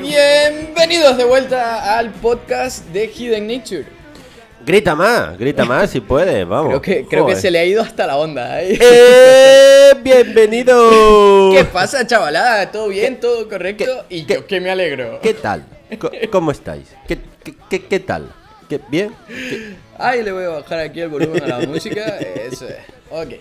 Bienvenidos de vuelta al podcast de Hidden Nature. Grita más, grita más si puedes, vamos. Creo que, creo que se le ha ido hasta la onda. ¿eh? ¡Eh! ¡Bienvenido! ¿Qué pasa, chavalada? ¿Todo bien? ¿Todo correcto? y yo que me alegro. ¿Qué tal? ¿Cómo estáis? ¿Qué, qué, qué, qué tal? ¿Qué, ¿Bien? ¿Qué- Ay, le voy a bajar aquí el volumen a la música. Eso es. Ok.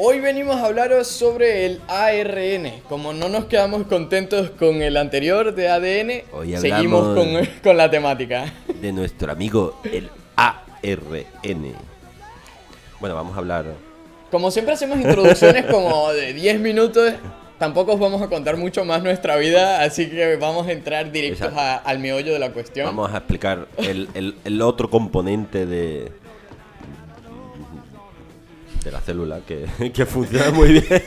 Hoy venimos a hablaros sobre el ARN. Como no nos quedamos contentos con el anterior de ADN, Hoy seguimos con, con la temática. De nuestro amigo el ARN. Bueno, vamos a hablar. Como siempre hacemos introducciones como de 10 minutos, tampoco os vamos a contar mucho más nuestra vida, así que vamos a entrar directos a- al meollo de la cuestión. Vamos a explicar el, el- el otro componente de. de la célula que, que funciona muy bien.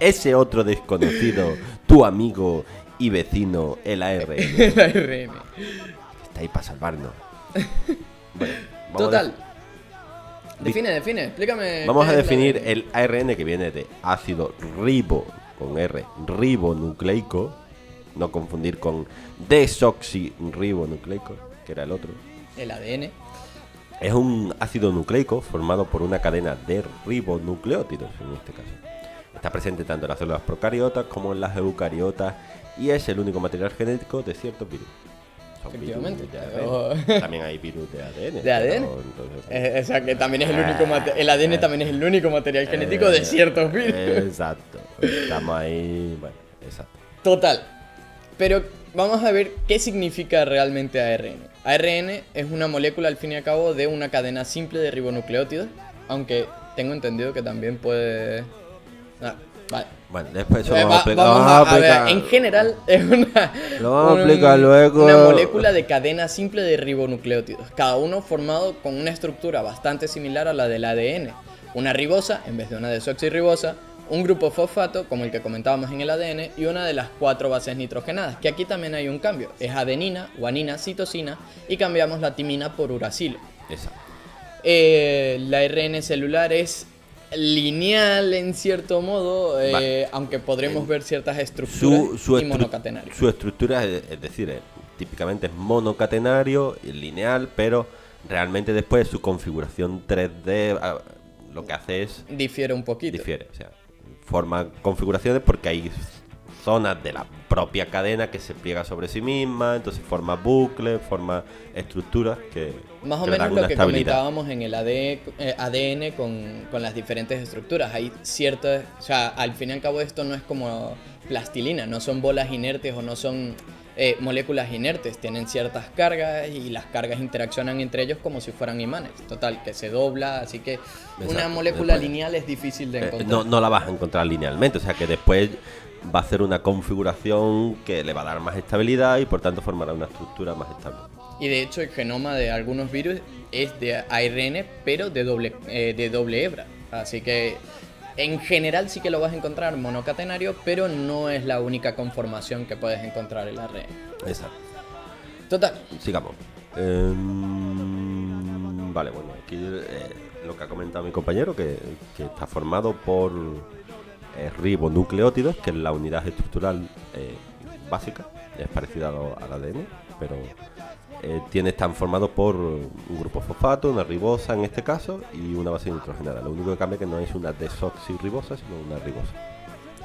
Ese otro desconocido, tu amigo y vecino, el ARN. El ARN. Está ahí para salvarnos. Bueno, vamos Total. Define, define, explícame. vamos a definir el ARN que viene de ácido ribo, con R, ribonucleico. No confundir con desoxirribonucleico, que era el otro. el ADN. Es un ácido nucleico formado por una cadena de ribonucleótidos, en este caso. Está presente tanto en las células procariotas como en las eucariotas y es el único material genético de ciertos virus. Efectivamente. de. También hay virus de ADN. ¿De ADN? entonces- Eh, o sea, que también es el único mate- el ADN también es el único material genético de Eh, ciertos virus. Exacto. Estamos ahí. Bueno, exacto. Total. Pero vamos a ver qué significa realmente ARN. ARN es una molécula al fin y al cabo de una cadena simple de ribonucleótidos, aunque tengo entendido que también puede... Ah, vale. Bueno, después eso Eh, va- vamos a explicar. vamos vamos a, a a ver, en general es una, Lo vamos a luego. una molécula de cadena simple de ribonucleótidos, cada uno formado con una estructura bastante similar a la del ADN. Una ribosa en vez de una desoxirribosa, un grupo fosfato como el que comentábamos en el ADN y una de las cuatro bases nitrogenadas, que aquí también hay un cambio, es adenina, guanina, citosina y cambiamos la timina por uracilo. Exacto. Eh, la ARN celular es lineal en cierto modo, eh, Vale. aunque podremos ver ciertas estructuras Su, su, y estru- monocatenarios. su estructura, es, es decir, eh, típicamente es monocatenario, y lineal, pero realmente después su configuración 3D ah, lo que hace es Difiere un poquito. difiere, o sea, forma configuraciones porque hay zonas de la propia cadena que se pliega sobre sí misma, entonces forma bucles, forma estructuras que Más o menos lo que comentábamos en el AD, eh, ADN con, con las diferentes estructuras. Hay ciertas, o sea, al fin y al cabo esto no es como plastilina, no son bolas inertes o no son eh, moléculas inertes, tienen ciertas cargas y las cargas interaccionan entre ellos como si fueran imanes. Total, que se dobla, así que una molécula después- lineal es difícil de Eh, encontrar. no, no la vas a encontrar linealmente, o sea que después va a hacer una configuración que le va a dar más estabilidad y por tanto formará una estructura más estable. Y de hecho el genoma de algunos virus es de ARN, pero de doble, eh, de doble hebra. Así que en general sí que lo vas a encontrar monocatenario, pero no es la única conformación que puedes encontrar en la ARN. Exacto. Total, Sigamos. Em, vale, bueno, aquí eh, lo que ha comentado mi compañero, que, que está formado por ribonucleótidos, que es la unidad estructural eh, básica, es parecida al ADN, pero eh, tiene, están formados por un grupo fosfato, una ribosa en este caso, y una base nitrogenada. Lo único que cambia es que no es una desoxirribosa, sino una ribosa.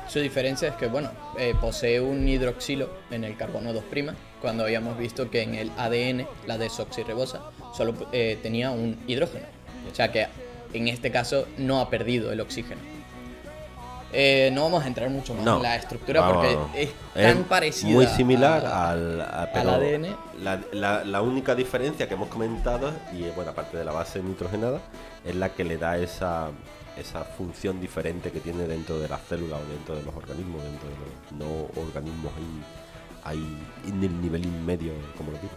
su diferencia es que, bueno, eh, posee un hidroxilo en el carbono 2', cuando habíamos visto que en el ADN, la desoxirribosa, solo eh, tenía un hidrógeno. O sea que en este caso no ha perdido el oxígeno. Eh, no vamos a entrar mucho más No. en la estructura Vamos, porque es tan parecida Muy similar a- al, a- al ADN. La, la- la única diferencia que hemos comentado, y bueno, aparte de la base nitrogenada, es la que le da esa, esa función diferente que tiene dentro de las células o dentro de los organismos, dentro de los no organismos ahí, ahí en el nivel medio, como lo digo.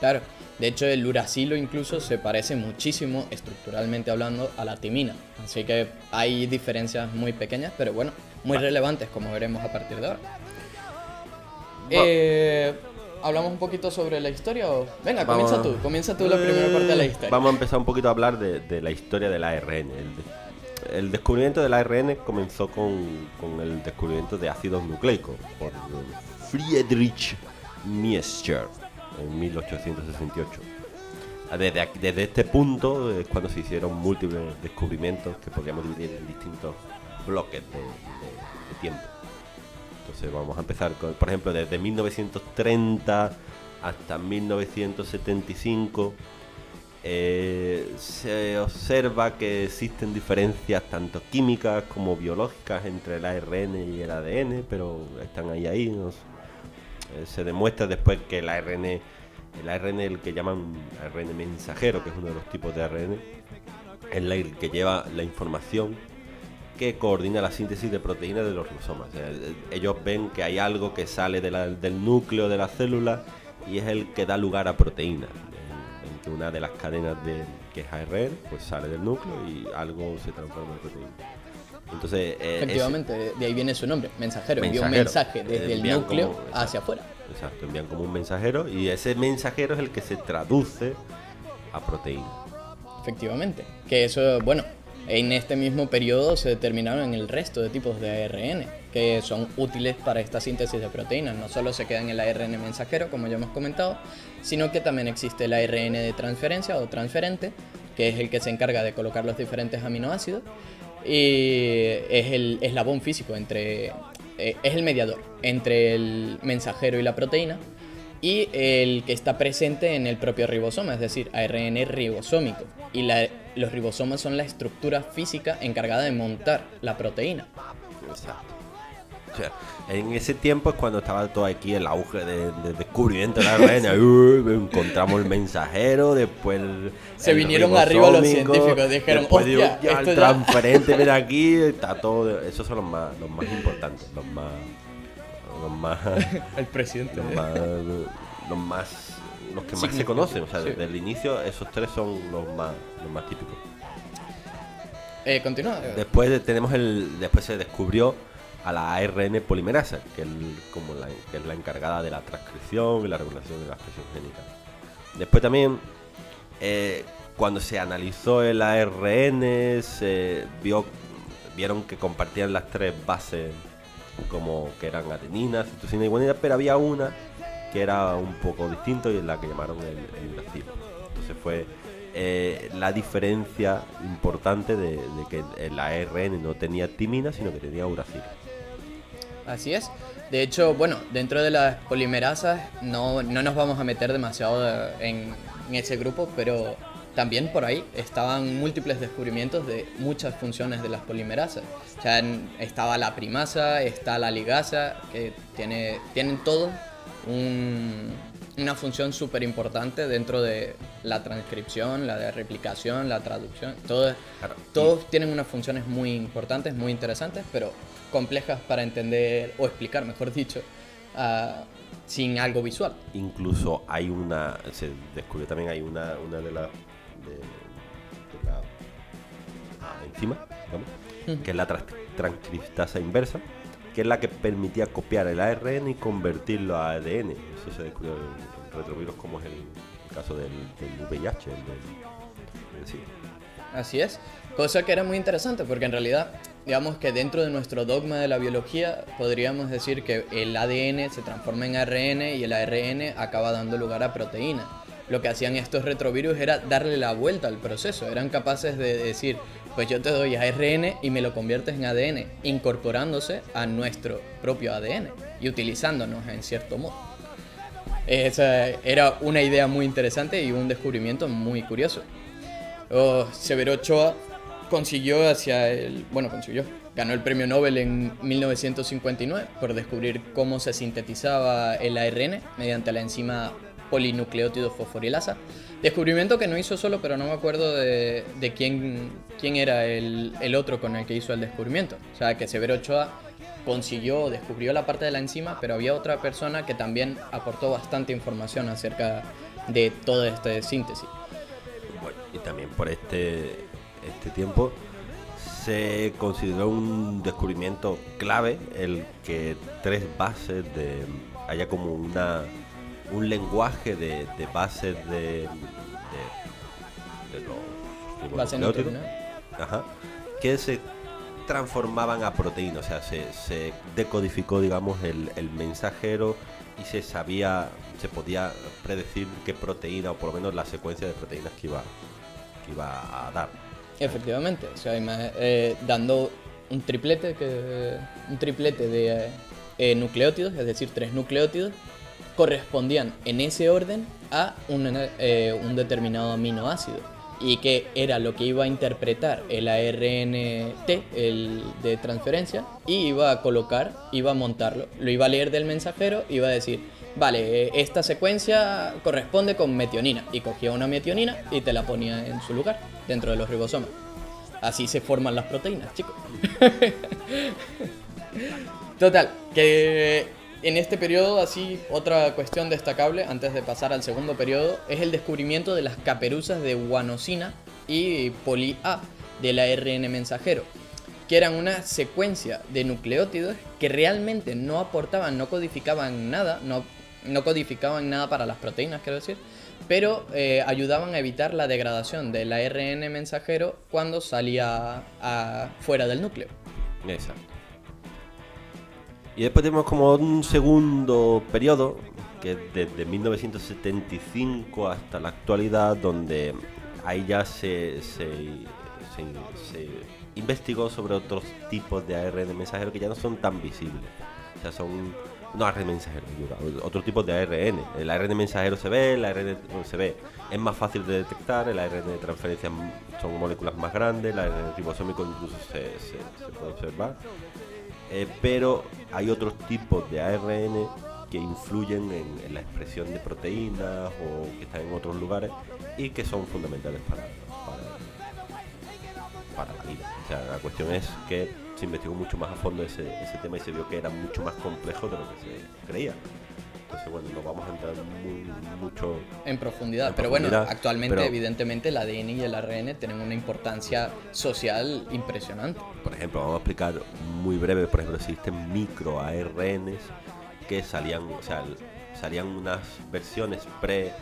Claro, de hecho el uracilo incluso se parece muchísimo estructuralmente hablando a la timina, así que hay diferencias muy pequeñas, pero bueno, muy relevantes como veremos a partir de ahora. Eh, hablamos un poquito sobre la historia o... Venga, comienza tú, comienza tú la primera parte de la historia. Vamos a empezar un poquito a hablar de, la historia del ARN. El, descubrimiento del ARN comenzó con, el descubrimiento de ácidos nucleicos por Friedrich Miescher en 1868. Desde, desde este punto es cuando se hicieron múltiples descubrimientos que podríamos dividir en distintos bloques de tiempo. Entonces vamos a empezar con, por ejemplo, desde 1930 hasta 1975 eh, se observa que existen diferencias tanto químicas como biológicas entre el ARN y el ADN, pero están ahí ahí. Eh, se demuestra después que el ARN, el ARN, el que llaman ARN mensajero, que es uno de los tipos de ARN, es el que lleva la información que coordina la síntesis de proteínas de los ribosomas. ellos ven que hay algo que sale del núcleo de la célula y es el que da lugar a proteínas. En, una de las cadenas de, que es ARN, pues sale del núcleo y algo se transforma en proteína. Entonces, eh, Efectivamente, de ahí viene su nombre, mensajero. Envía un mensaje desde el núcleo hacia afuera. Exacto, envían como un mensajero y ese mensajero es el que se traduce a proteína. Efectivamente, que eso, bueno, en este mismo periodo se determinaron el resto de tipos de ARN que son útiles para esta síntesis de proteínas. No solo se queda en el ARN mensajero, como ya hemos comentado, sino que también existe el ARN de transferencia o transferente, que es el que se encarga de colocar los diferentes aminoácidos y es el eslabón físico entre eh, es el mediador entre el mensajero y la proteína y el que está presente en el propio ribosoma, es decir, ARN ribosómico. Y los ribosomas son la estructura física encargada de montar la proteína. Exacto. O sea, en ese tiempo es cuando estaba todo aquí el auge de, descubrimiento de la ARN. encontramos el mensajero, después se vinieron arriba los científicos, dijeron, hostia, ya el transferente, ven aquí, está todo. Esos son los más, los más importantes, los más los más. el presidente. Los más, los más. Los que más se conocen. O sea, desde el inicio, esos tres son los más, los más típicos. Eh, continúa. Después tenemos el. Después se descubrió a la ARN polimerasa, que es, como la, que es la encargada de la transcripción y la regulación de la expresión génica. Después también, eh, cuando se analizó el ARN, se vio, vieron que compartían las tres bases como que eran adeninas, citosina y guanina, pero había una que era un poco distinto y es la que llamaron el, el Entonces fue eh, la diferencia importante de, que el ARN no tenía timina, sino que tenía uracilo. Así es. De hecho, bueno, dentro de las polimerasas no, no nos vamos a meter demasiado en, en ese grupo, pero también por ahí estaban múltiples descubrimientos de muchas funciones de las polimerasas. O sea, estaba la primasa, está la ligasa, que tiene, tienen todo una función súper importante dentro de la transcripción, la de replicación, la traducción. Todo, todos tienen unas funciones muy importantes, muy interesantes, pero complejas para entender o explicar, mejor dicho, ah, sin algo visual. Incluso hay una, se descubrió también, hay una, una de las de, la enzima, que es la transcriptasa inversa, que es la que permitía copiar el ARN y convertirlo a ADN. Eso se descubrió en, retrovirus como es el, caso del, VIH, Así es, cosa que era muy interesante porque en realidad, digamos que dentro de nuestro dogma de la biología podríamos decir que el ADN se transforma en ARN y el ARN acaba dando lugar a proteínas lo que hacían estos retrovirus era darle la vuelta al proceso. Eran capaces de decir, pues yo te doy ARN y me lo conviertes en ADN, incorporándose a nuestro propio ADN y utilizándonos en cierto modo. Esa era una idea muy interesante y un descubrimiento muy curioso. Oh, Severo Ochoa consiguió hacia el... Bueno, consiguió. Ganó el premio Nobel en 1959 por descubrir cómo se sintetizaba el ARN mediante la enzima polinucleótido fosforilasa. Descubrimiento que no hizo solo, pero no me acuerdo de, quién, quién era el, el, otro con el que hizo el descubrimiento. O sea, que Severo Ochoa consiguió, descubrió la parte de la enzima, pero había otra persona que también aportó bastante información acerca de toda esta síntesis. Bueno, y también por este, este tiempo se consideró un descubrimiento clave el que tres bases de haya como una un lenguaje de, de bases de, de, de los Base ajá, que se transformaban a proteínas, o sea, se, se decodificó, digamos, el, el mensajero y se sabía, se podía predecir qué proteína, o por lo menos la secuencia de proteínas que iba, que iba a dar. Efectivamente, o sea, eh, dando un triplete, que, un triplete de eh, nucleótidos, es decir, tres nucleótidos, correspondían en ese orden a un, eh, un determinado aminoácido y que era lo que iba a interpretar el ARNT el de transferencia y iba a colocar, iba a montarlo, lo iba a leer del mensajero, iba a decir, vale, eh, esta secuencia corresponde con metionina y cogía una metionina y te la ponía en su lugar dentro de los ribosomas. Así se forman las proteínas, chicos. Total, que en este periodo, así, otra cuestión destacable, antes de pasar al segundo periodo, es el descubrimiento de las caperuzas de guanosina y poli-A del ARN mensajero, que eran una secuencia de nucleótidos que realmente no aportaban, no codificaban nada, no, no codificaban nada para las proteínas, quiero decir, pero eh, ayudaban a evitar la degradación del ARN mensajero cuando salía fuera del núcleo. Exacto. Y después tenemos como un segundo periodo, que es desde 1975 hasta la actualidad, donde ahí ya se, se, se- se investigó sobre otros tipos de ARN mensajero que ya no son tan visibles. O sea, son... No, ARN mensajero, otro tipo de ARN. El ARN mensajero se ve, el ARN no se ve. Es más fácil de detectar, el ARN de transferencia son moléculas más grandes, el ARN ribosómico incluso se, se- se puede observar. Eh, pero hay otros tipos de ARN que influyen en, la expresión de proteínas o que están en otros lugares y que son fundamentales para, para, la vida. O sea, la cuestión es que se investigó mucho más a fondo ese tema y se vio que era mucho más complejo de lo que se creía. Entonces, bueno, no vamos a entrar muy, mucho En profundidad, En pero profundidad, bueno, actualmente pero- evidentemente el ADN y el ARN tienen una importancia social impresionante. Por ejemplo, vamos a explicar muy breve, por ejemplo, existen micro ARNs que salían, o sea, salían unas versiones pre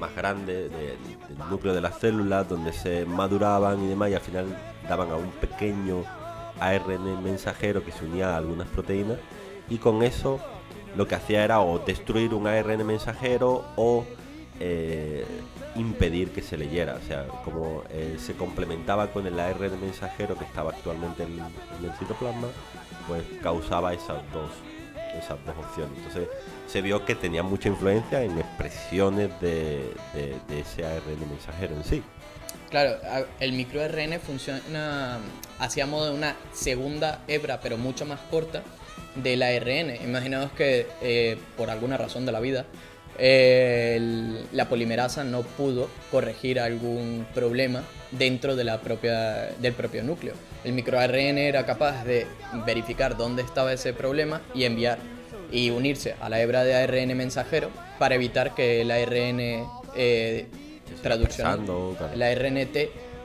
más grandes de- del núcleo de las células donde se maduraban y demás y al final daban a un pequeño ARN mensajero que se unía a algunas proteínas y con eso lo que hacía era o destruir un ARN mensajero o eh, impedir que se leyera. O sea, como eh, se complementaba con el ARN mensajero que estaba actualmente en, en el citoplasma, pues causaba esas dos, esas dos opciones. Entonces se vio que tenía mucha influencia en expresiones de, de- de ese ARN mensajero en sí. Claro, el microRN funciona hacia modo de una segunda hebra, pero mucho más corta, del ARN. Imaginaos que eh, por alguna razón de la vida, eh, el- la polimerasa no pudo corregir algún problema dentro de la propia, del propio núcleo. El microARN era capaz de verificar dónde estaba ese problema y enviar y unirse a la hebra de ARN mensajero para evitar que el ARN eh, siga traducción, expresando, claro. la RNT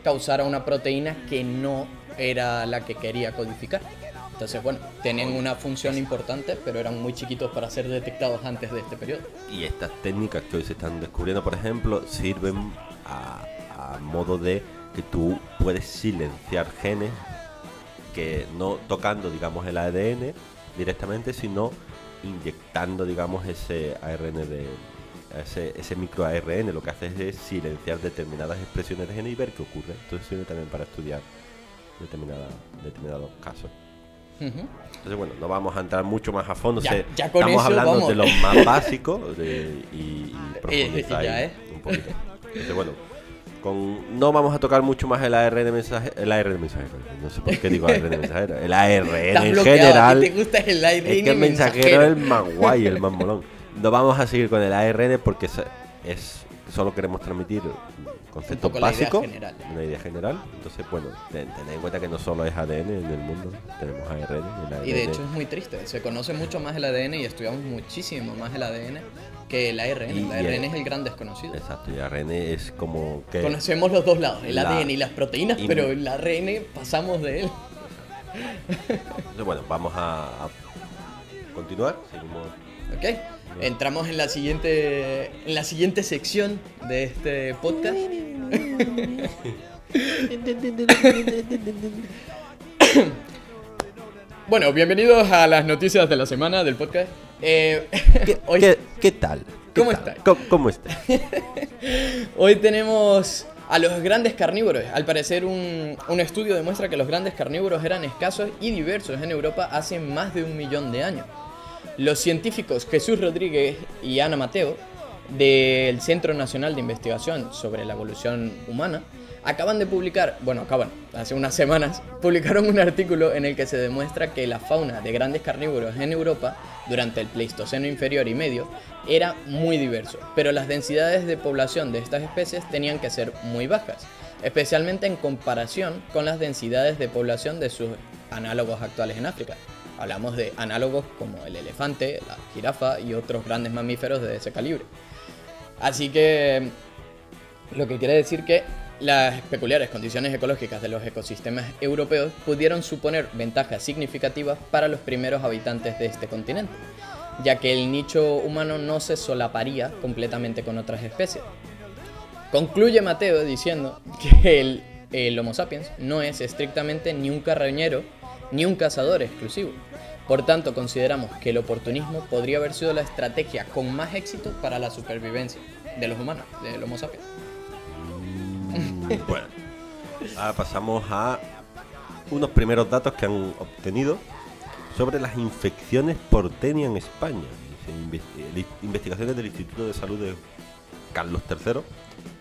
causara una proteína que no era la que quería codificar. Entonces, bueno, tenían una función importante, pero eran muy chiquitos para ser detectados antes de este periodo. Y estas técnicas que hoy se están descubriendo, por ejemplo, sirven a, modo de que tú puedes silenciar genes que no tocando, digamos, el ADN directamente, sino inyectando, digamos, ese ARN de ese, ese micro ARN. Lo que hace es silenciar determinadas expresiones de genes y ver qué ocurre. Entonces sirve también para estudiar determinados casos. Entonces, bueno, no vamos a entrar mucho más a fondo. Ya- ya estamos eso, hablando vamos. de lo más básico de- y, y profundizar y ya, ahí ¿eh? un poquito. Entonces, bueno, con, no vamos a tocar mucho más el ARN mensajero. El ARN mensajero, no sé por qué digo ARN mensajero. El ARN en general. te gusta el ARN Es que el mensajero mensajero. es el más guay, el más molón. No vamos a seguir con el ARN porque es, es- solo queremos transmitir conceptos básicos, una idea general. Entonces, bueno, ten- tened en cuenta que no solo es ADN en el mundo, tenemos ARN. el Y de hecho es muy triste, se conoce mucho más el ADN y estudiamos muchísimo más el ADN que el ARN. Y- el ARN el- es el gran desconocido. Exacto, y ARN es como que... Conocemos los dos lados, el La- ADN y las proteínas, y- pero el ARN pasamos de él. Entonces, bueno, vamos a, a continuar. Seguimos. ¿Ok? Entramos en la siguiente en la siguiente sección de este podcast. bueno, bienvenidos a las noticias de la semana del podcast. Eh, ¿Qué, hoy, qué- qué tal? ¿Qué ¿Cómo tal? está? ¿Cómo, cómo está? hoy tenemos a los grandes carnívoros. Al parecer un, un estudio demuestra que los grandes carnívoros eran escasos y diversos en Europa hace más de un millón de años. Los científicos Jesús Rodríguez y Ana Mateo del Centro Nacional de Investigación sobre la Evolución Humana acaban de publicar, bueno, acaban, hace unas semanas, publicaron un artículo en el que se demuestra que la fauna de grandes carnívoros en Europa durante el Pleistoceno inferior y medio era muy diverso, pero las densidades de población de estas especies tenían que ser muy bajas, especialmente en comparación con las densidades de población de sus análogos actuales en África. Hablamos de análogos como el elefante, la jirafa y otros grandes mamíferos de ese calibre. Así que lo que quiere decir que las peculiares condiciones ecológicas de los ecosistemas europeos pudieron suponer ventajas significativas para los primeros habitantes de este continente, ya que el nicho humano no se solaparía completamente con otras especies. Concluye Mateo diciendo que el, Homo sapiens no es estrictamente ni un carroñero ni un cazador exclusivo. Por tanto, consideramos que el oportunismo podría haber sido la estrategia con más éxito para la supervivencia de los humanos, del Homo sapiens. Mm, bueno, ahora pasamos a unos primeros datos que han obtenido sobre las infecciones por tenia en España. Dice, "Inve- eh, Investigaciones del Instituto de Salud de Carlos III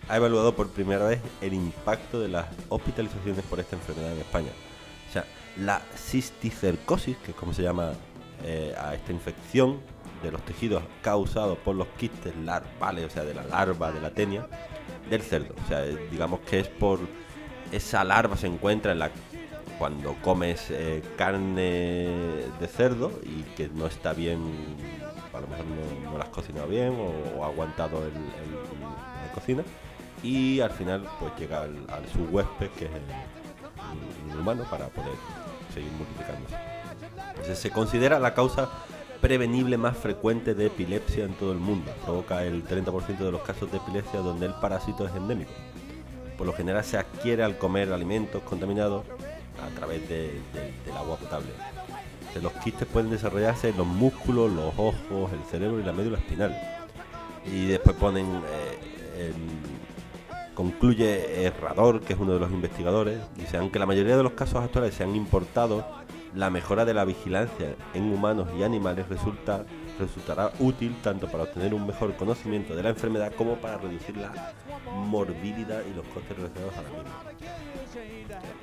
ha evaluado por primera vez el impacto de las hospitalizaciones por esta enfermedad en España. La cisticercosis, que es como se llama eh, a esta infección de los tejidos causados por los quistes larvales, o sea, de la larva de la tenia, del cerdo. O sea, eh, digamos que es por esa larva se encuentra en la cuando comes eh, carne de cerdo y que no está bien, a lo mejor no, la has cocinado bien o, o ha aguantado el, la cocina y al final pues llega al, al que es el, humano para poder seguir multiplicándose. Entonces se considera la causa prevenible más frecuente de epilepsia en todo el mundo. Provoca el 30% de los casos de epilepsia donde el parásito es endémico. Por lo general se adquiere al comer alimentos contaminados a través de- de- del agua potable. Entonces, los quistes pueden desarrollarse en los músculos, los ojos, el cerebro y la médula espinal. Y después ponen, eh, el- concluye Herrador, que es uno de los investigadores, dice, aunque la mayoría de los casos actuales se han importado, la mejora de la vigilancia en humanos y animales resulta, resultará útil tanto para obtener un mejor conocimiento de la enfermedad como para reducir la morbilidad y los costes relacionados a la misma.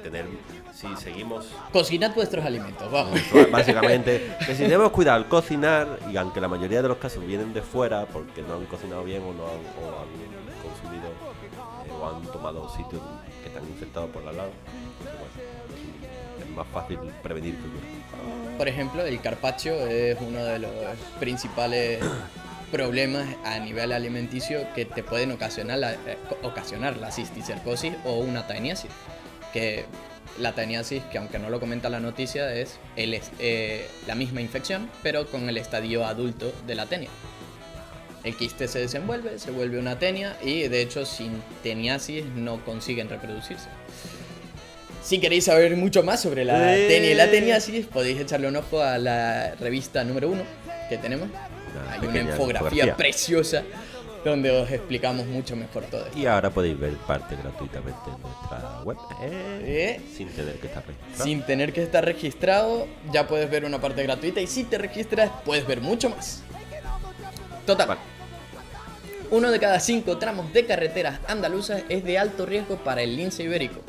Tener, si seguimos Cocinad vuestros alimentos, vamos. Básicamente, que si debemos cuidar, cocinar, y aunque la mayoría de los casos vienen de fuera porque no han cocinado bien o no han, o han o han tomado sitios que están infectados por la pues bueno, es más fácil prevenir que curar. Por ejemplo, el carpaccio es uno de los principales problemas a nivel alimenticio que te pueden ocasionar la, eh, ocasionar la cisticercosis o una taeniasis. Que la taeniasis, que aunque no lo comenta la noticia, es el eh, la misma infección, pero con el estadio adulto de la tenia. El quiste se desenvuelve, se vuelve una tenia y de hecho sin teniasis no consiguen reproducirse. Si queréis saber mucho más sobre la Eh. tenia y la teniasis, podéis echarle un ojo a la revista número uno que tenemos. Una Hay una infografía, infografía. preciosa donde os explicamos mucho mejor todo esto. Y ahora podéis ver parte gratuitamente en nuestra web, eh, Eh. sin tener que estar registrado. Sin tener que estar registrado, ya puedes ver una parte gratuita y si te registras, puedes ver mucho más. Total. Vale. Uno de cada cinco tramos de carreteras andaluzas es de alto riesgo para el lince ibérico.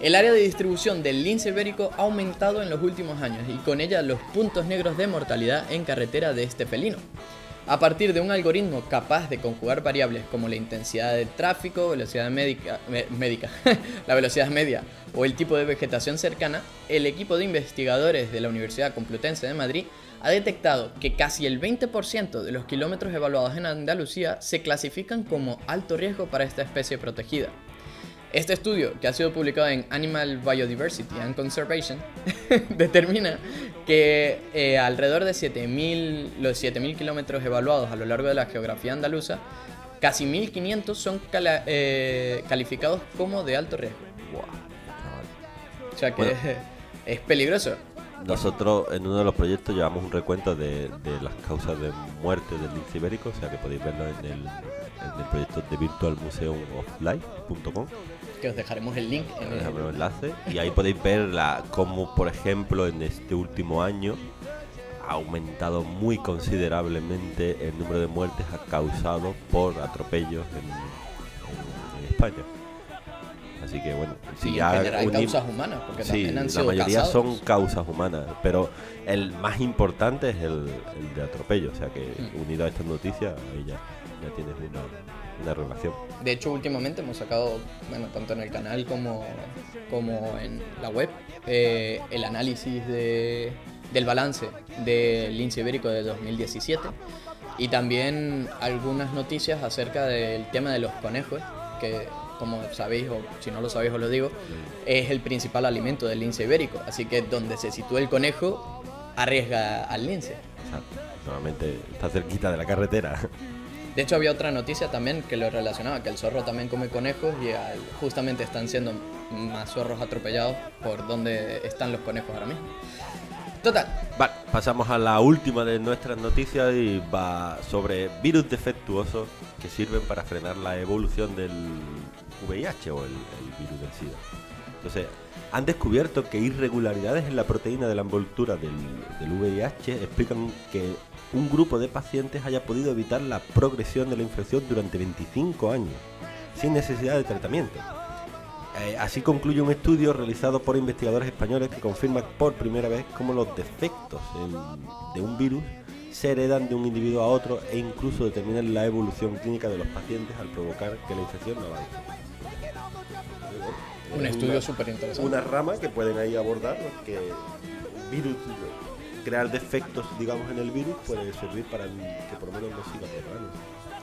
El área de distribución del lince ibérico ha aumentado en los últimos años y con ella los puntos negros de mortalidad en carretera de este felino. A partir de un algoritmo capaz de conjugar variables como la intensidad del tráfico, velocidad médica, la velocidad media o el tipo de vegetación cercana, el equipo de investigadores de la Universidad Complutense de Madrid ha detectado que casi el 20% de los kilómetros evaluados en Andalucía se clasifican como alto riesgo para esta especie protegida. Este estudio, que ha sido publicado en Animal Biodiversity and Conservation, determina que eh, alrededor de 7.000, los 7.000 kilómetros evaluados a lo largo de la geografía andaluza, casi 1.500 son cala- eh, calificados como de alto riesgo. Chaval. O sea que Bueno. es, es peligroso. Nosotros en uno de los proyectos llevamos un recuento de, de las causas de muerte del lince ibérico, o sea que podéis verlo en el, en el proyecto de virtualmuseumoflife.com, Que os dejaremos el link en el, enlace, y ahí podéis ver la, cómo, por ejemplo, en este último año ha aumentado muy considerablemente el número de muertes causados por atropellos en, en- en España. Así que bueno, si y en general causas humanas, porque Sí, también han la sido mayoría cazados. son causas humanas, pero el más importante es el, el de atropello, o sea que Mm. unido a estas noticias, ahí ya, ya tienes una, una relación. De hecho, últimamente hemos sacado, bueno, tanto en el canal como, como en la web, eh, el análisis de- del balance del lince ibérico de 2017 y también algunas noticias acerca del tema de los conejos, que como sabéis, o si no lo sabéis os lo digo, es el principal alimento del lince ibérico. Así que donde se sitúa el conejo, arriesga al lince. Exacto. Normalmente está cerquita de la carretera. De hecho, había otra noticia también que lo relacionaba, que el zorro también come conejos y al- justamente están siendo más zorros atropellados por donde están los conejos ahora mismo. Total, Vale, pasamos a la última de nuestras noticias y va sobre virus defectuosos que sirven para frenar la evolución del VIH o el, virus del SIDA. Entonces, han descubierto que irregularidades en la proteína de la envoltura del, VIH explican que un grupo de pacientes haya podido evitar la progresión de la infección durante 25 años, sin necesidad de tratamiento. Eh, así concluye un estudio realizado por investigadores españoles que confirma por primera vez cómo los defectos de un virus se heredan de un individuo a otro e incluso determinan la evolución clínica de los pacientes al provocar que la infección no avance. Un Es estudio súper interesante. una rama que pueden ahí abordar que virus crear defectos digamos en el virus puede servir para que por lo menos no siga propagando.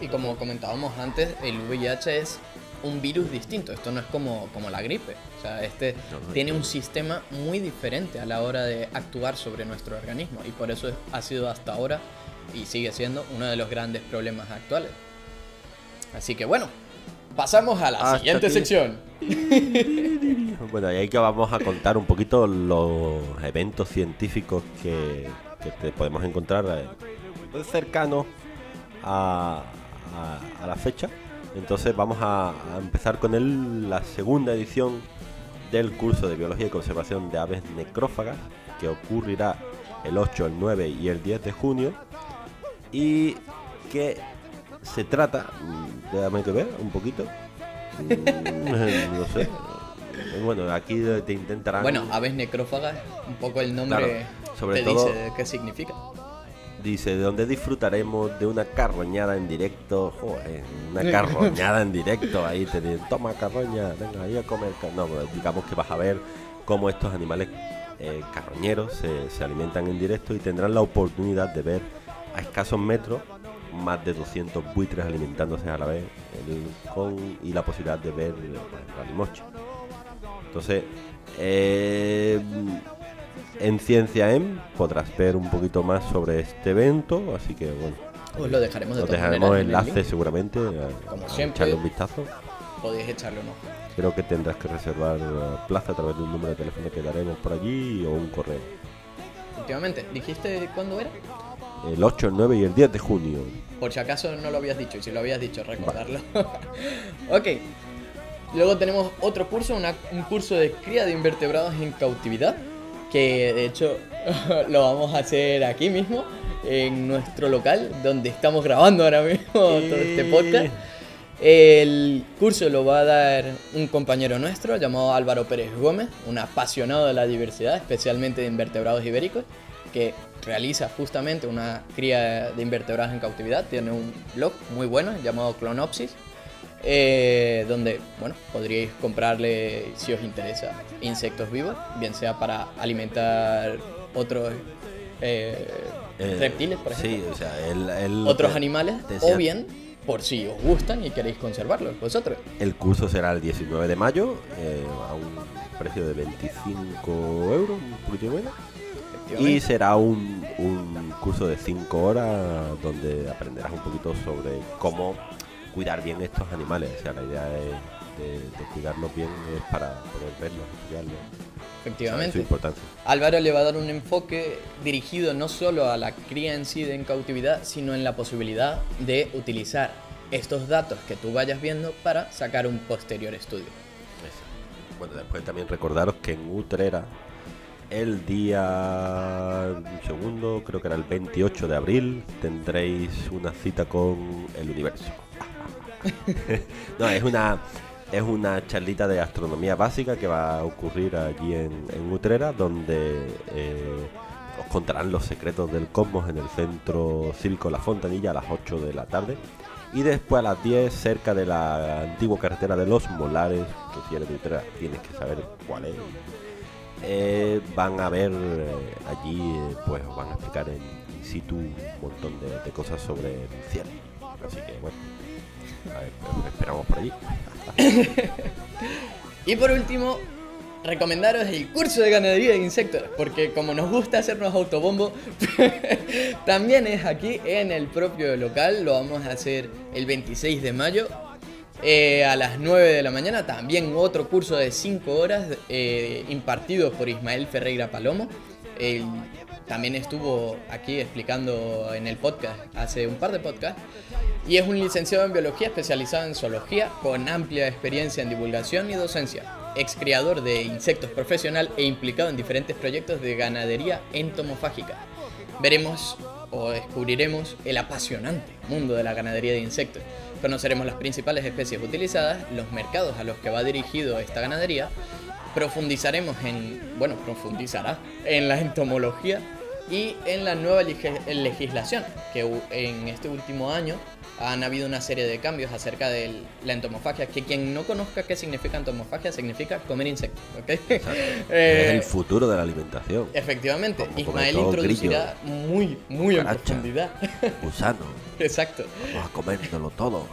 Y como comentábamos antes, el VIH es un virus distinto. Esto no es como, como la gripe. O sea, este No, no, tiene no. un sistema muy diferente a la hora de actuar sobre nuestro organismo. Y por eso es- ha sido hasta ahora y sigue siendo uno de los grandes problemas actuales. Así que bueno, pasamos a la Hasta siguiente aquí. sección. Bueno, y ahí que vamos a contar un poquito los eventos científicos que, que te podemos encontrar eh, cercanos a, a- a la fecha. Entonces vamos a, a empezar con el- la segunda edición del curso de Biología y Conservación de Aves Necrófagas, que ocurrirá el 8, el 9 y el 10 de junio. Y que se trata, mm, déjame que ver un poquito, Mm, no sé. Bueno, aquí te intentarán. Bueno, aves necrófagas, un poco el nombre Claro, sobre te todo- dice qué significa. Dice, de donde disfrutaremos de una carroñada en directo. Joder, una carroñada en directo. Ahí te dicen, toma carroña, venga, ahí a comer. ca-". No, pues, digamos que vas a ver cómo estos animales eh, carroñeros se, se alimentan en directo y tendrán la oportunidad de ver a escasos metros más de 200 buitres alimentándose a la vez el- con, y la posibilidad de ver pues, la limocha. Entonces, eh, en Ciencia M podrás ver un poquito más sobre este evento, así que bueno, Os lo dejaremos de os dejaremos maneras en el enlace seguramente a, Como a siempre. echarle un vistazo. Podéis echarle un ojo. Creo que tendrás que reservar plaza a través de un número de teléfono que daremos por allí o un correo. Últimamente, ¿dijiste cuándo era? El 8, el 9 y el 10 de junio. Por si acaso no lo habías dicho, y si lo habías dicho, recordarlo. ok. Luego tenemos otro curso, una- un curso de cría de invertebrados en cautividad, que de hecho lo vamos a hacer aquí mismo, en nuestro local, donde estamos grabando ahora mismo todo este podcast. El curso lo va a dar un compañero nuestro llamado Álvaro Pérez Gómez, un apasionado de la diversidad, especialmente de invertebrados ibéricos, que realiza justamente una cría de invertebrados en cautividad. Tiene un blog muy bueno llamado Clonopsis, eh, donde bueno, podríais comprarle si os interesa insectos vivos, bien sea para alimentar otros eh, Eh, reptiles, por ejemplo Sí, o sea, el, el- otros animales o bien por si os gustan y queréis conservarlos vosotros. El curso será el 19 de mayo a un precio de 25 euros, un poquito menos. Y será un, un curso de 5 horas donde aprenderás un poquito sobre cómo cuidar bien estos animales. O sea, la idea de, de- de cuidarlos bien es para poder verlos, estudiarlos. Efectivamente. Importancia. Álvaro le va a dar un enfoque dirigido no solo a la cría en sí de en cautividad, sino en la posibilidad de utilizar estos datos que tú vayas viendo para sacar un posterior estudio. Bueno, después también recordaros que en Utrera, el día un segundo, creo que era el 28 de abril, tendréis una cita con el universo. no, es una es una charlita de astronomía básica que va a ocurrir allí en, en Utrera, donde eh, os contarán los secretos del cosmos en el centro cívico La Fontanilla a las 8 de la tarde. Y después a las 10, cerca de la antigua carretera de los Molares, que si eres de Utrera tienes que saber cuál es. Eh, van a ver eh, allí, eh, pues van a explicar en in situ un montón de, cosas sobre el cielo. Así que bueno, a ver, os esperamos por allí. Y por último, recomendaros el curso de ganadería de insectos, porque como nos gusta hacernos autobombo, también es aquí en el propio local, lo vamos a hacer el 26 de mayo. Eh, a las 9 de la mañana también otro curso de 5 horas eh, impartido por Ismael Ferreira Palomo. También estuvo aquí explicando en el podcast hace un par de podcasts y es un licenciado en biología especializado en zoología con amplia experiencia en divulgación y docencia, ex criador de insectos profesional e implicado en diferentes proyectos de ganadería entomofágica. Veremos o descubriremos el apasionante mundo de la ganadería de insectos. Conoceremos las principales especies utilizadas, los mercados a los que va dirigido esta ganadería, profundizaremos en, bueno, profundizará en la entomología y en la nueva legislación, que en este último año han habido una serie de cambios acerca de la entomofagia, que quien no conozca qué significa entomofagia, significa comer insectos, ¿ok? es Eh, el futuro de la alimentación. Efectivamente, Como Ismael introducirá muy, muy en profundidad. Gusano, Exacto. vamos a comérnoslo todo.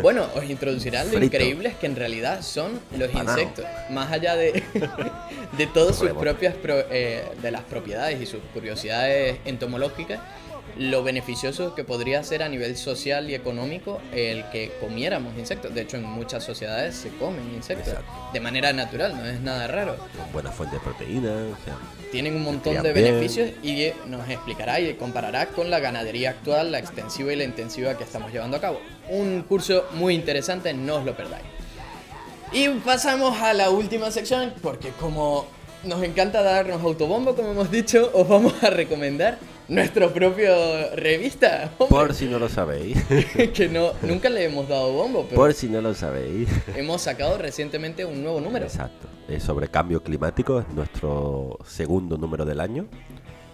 Bueno, os introducirá lo increíbles que en realidad son los insectos. Más allá de, de todas sus propias pro- eh, de las propiedades y sus curiosidades entomológicas, lo beneficioso que podría ser a nivel social y económico el que comiéramos insectos. De hecho, en muchas sociedades se comen insectos Exacto. de manera natural, no es nada raro. Con buena fuente de o sea, Tienen un montón de bien. beneficios y nos explicará y comparará con la ganadería actual, la extensiva y la intensiva que estamos llevando a cabo. Un curso muy interesante, no os lo perdáis. Y pasamos a la última sección, porque como nos encanta darnos autobombo, como hemos dicho, os vamos a recomendar nuestro propio revista. hombre, por si no lo sabéis. que no, nunca le hemos dado bombo, pero por si no lo sabéis. hemos sacado recientemente un nuevo número. Exacto. Es sobre cambio climático, es nuestro segundo número del año,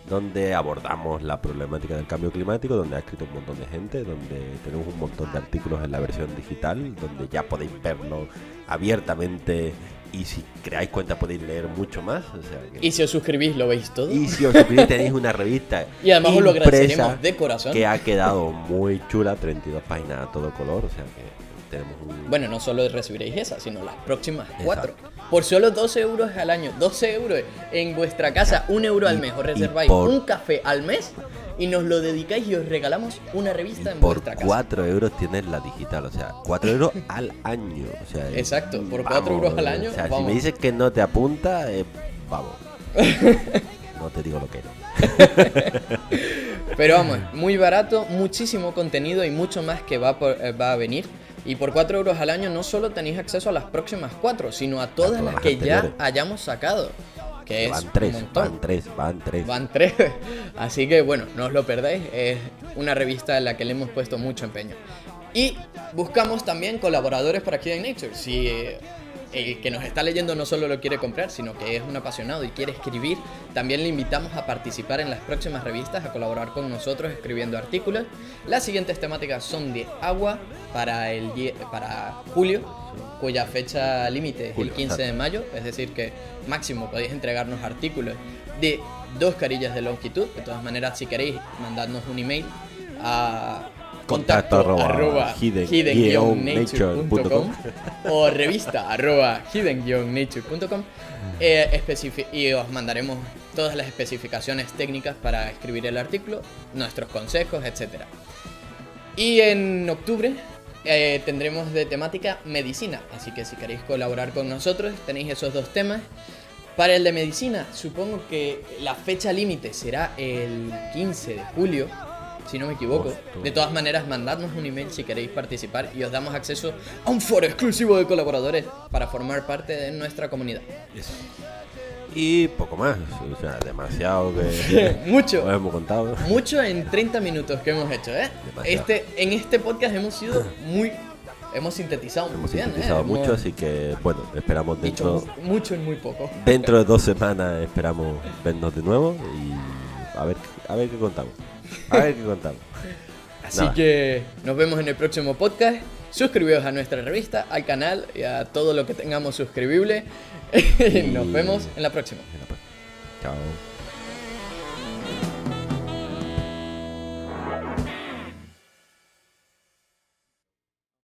donde abordamos la problemática del cambio climático, donde ha escrito un montón de gente, donde tenemos un montón de artículos en la versión digital, donde ya podéis verlo abiertamente y si creáis cuenta podéis leer mucho más. O sea que- Y si os suscribís, lo veis todo. y si os suscribís tenéis una revista Y además os lo agradeceremos de corazón. que ha quedado muy chula, 32 páginas a todo color, o sea que tenemos un... Bueno, no solo recibiréis esa, sino las próximas cuatro. Exacto. Por solo 12 euros al año, 12 euros en vuestra casa, un euro al mes. Os reserváis por- un café al mes y nos lo dedicáis y os regalamos una revista en por vuestra casa. 4 euros tienes la digital, o sea, 4 euros al año. O sea, Exacto, por cuatro euros al año, O sea, si vamos. me dices que no te apunta, eh, vamos. No te digo lo que no. Pero vamos, muy barato, muchísimo contenido y mucho más que va, por- eh, va a venir. Y por 4 euros al año no solo tenéis acceso a las próximas 4, sino a todas todas las las que ya hayamos sacado. Que es Van 3, un montón. van 3, van 3. Van tres. Así que bueno, no os lo perdáis. Es una revista en la que le hemos puesto mucho empeño. Y buscamos también colaboradores para Kid Nature. Si eh, el que nos está leyendo no solo lo quiere comprar, sino que es un apasionado y quiere escribir, también le invitamos a participar en las próximas revistas, a colaborar con nosotros escribiendo artículos. Las siguientes temáticas son de agua para, el, para julio, cuya fecha límite es el Julio, 15 de mayo, es decir que máximo podéis entregarnos artículos de dos carillas de longitud. De todas maneras, si queréis, mandadnos un email a contacto, Contacto arroba arroba hidden-nature.com o revista arroba hidden-nature.com eh, y os mandaremos todas las especificaciones técnicas para escribir el artículo, nuestros consejos, etc. Y en octubre eh, tendremos de temática medicina, así que si queréis colaborar con nosotros tenéis esos dos temas. Para el de medicina, supongo que la fecha límite será el 15 de julio, si no me equivoco. De todas maneras, mandadnos un email si queréis participar y os damos acceso a un foro exclusivo de colaboradores para formar parte de nuestra comunidad. Y poco más. O sea, demasiado que Mucho. os hemos contado. Mucho en 30 minutos que hemos hecho, ¿eh? Demasiado. Este, en este podcast hemos sido muy... Hemos sintetizado muy Hemos bien, ¿eh? sintetizado Hemos mucho, así que bueno, esperamos dicho dentro, mu- mucho en muy poco. dentro de dos semanas esperamos vernos de nuevo y a ver, a ver qué contamos. A ver qué contamos. Así Nada. que nos vemos en el próximo podcast. Suscribiros a nuestra revista, al canal y a todo lo que tengamos suscribible. Nos vemos en la próxima. Pues. Chao.